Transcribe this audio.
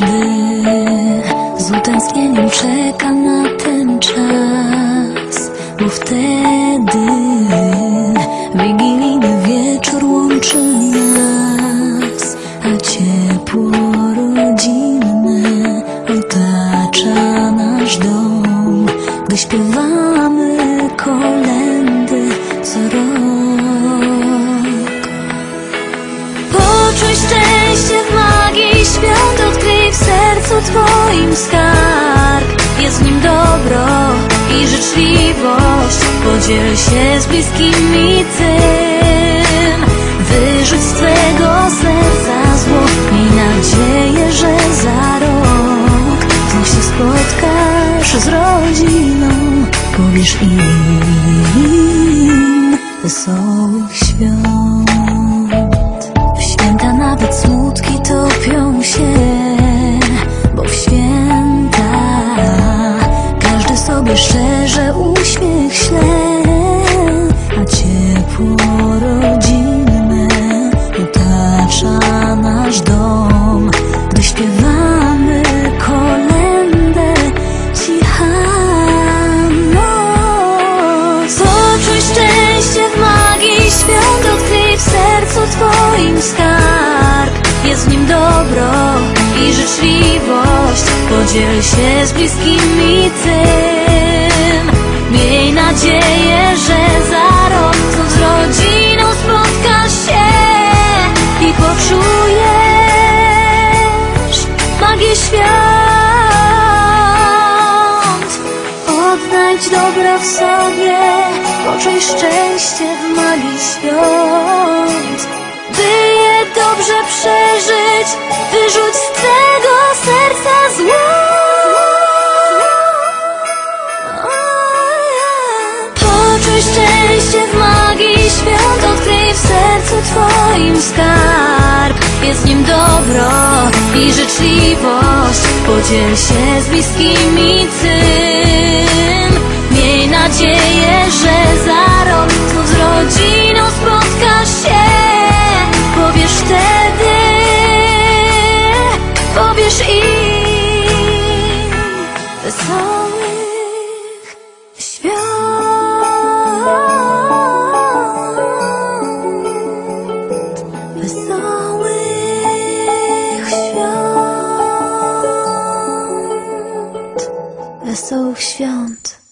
każdy. Z utęsknieniem czeka na ten czas, bo wtedy wigilijny sercu Twoim skarb. Jest w nim dobro i życzliwość, podziel się z bliskimi tym. Wyrzuć z Twego serca zło, miej nadzieję, że za rok znów się spotkasz z rodziną, powiesz im wesołych świąt. Szczerze uśmiech śle, a ciepło rodzinne otacza nasz dom, gdy śpiewamy kolendę cicha noc. Poczuj szczęście w magii świąt, odkryj w sercu Twoim skarb. Jest w nim dobro i życzliwość, podziel się z bliskimi tym. Że za rok z rodziną spotkasz się i poczujesz magię świąt. Odnajdź dobro w sobie, poczuj szczęście w magii świąt. By je dobrze przeżyć, wyrzuć z twego serca zło. Twoim skarb. Jest w nim dobro i życzliwość, podziel się z bliskimi tym. Miej nadzieję, że za świąt. Wesołych świąt.